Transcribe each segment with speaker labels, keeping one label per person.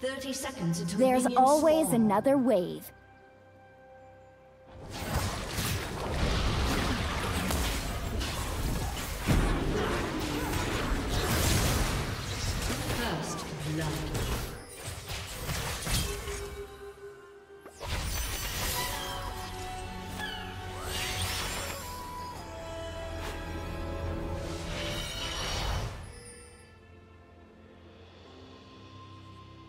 Speaker 1: 30 seconds until
Speaker 2: There's always
Speaker 1: spawn.
Speaker 2: another wave.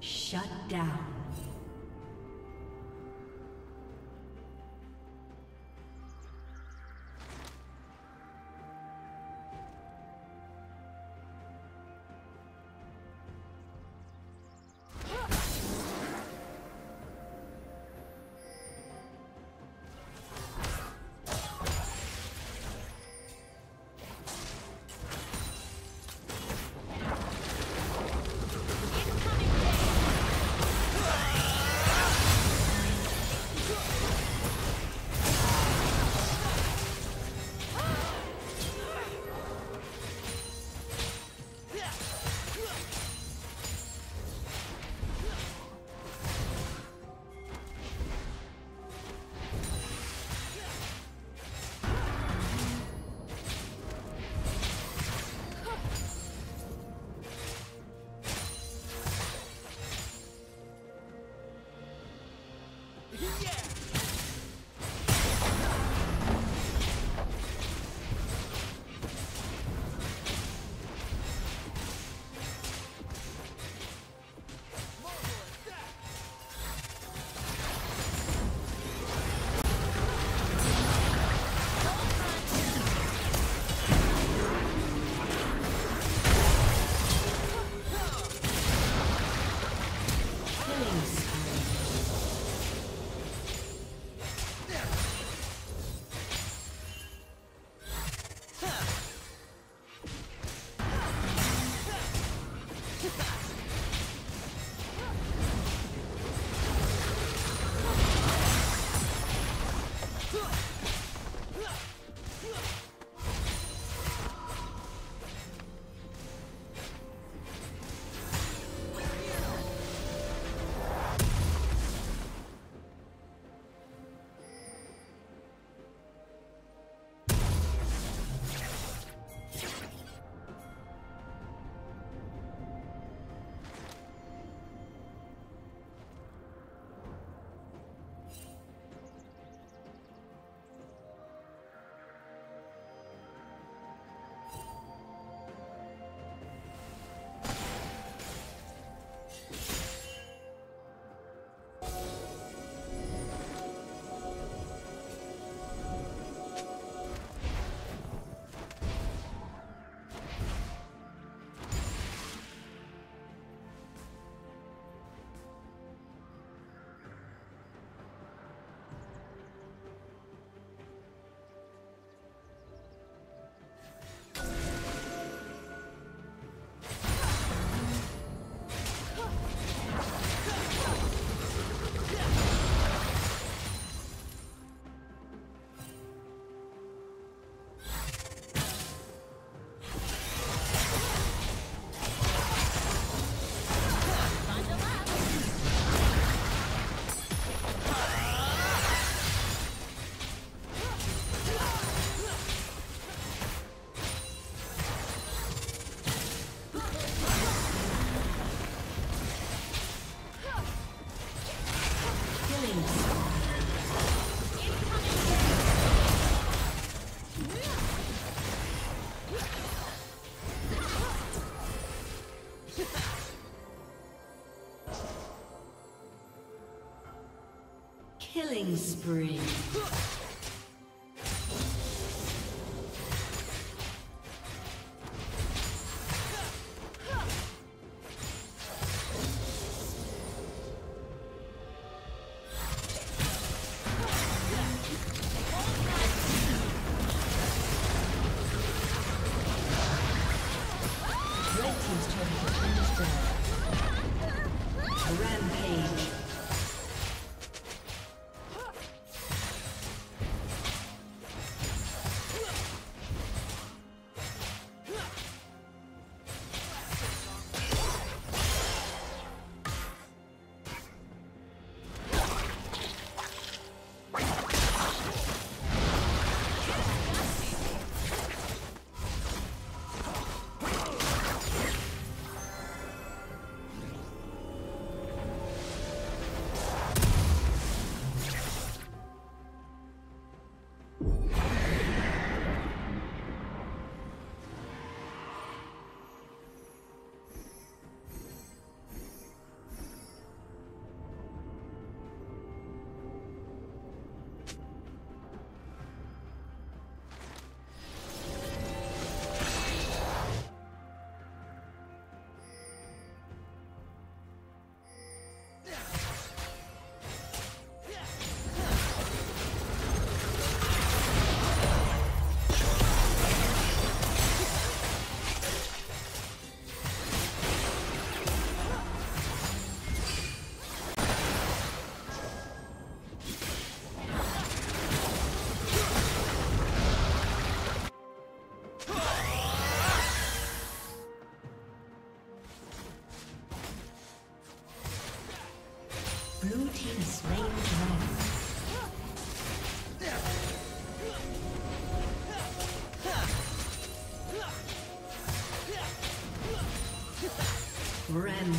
Speaker 1: Shut down. Killing spree.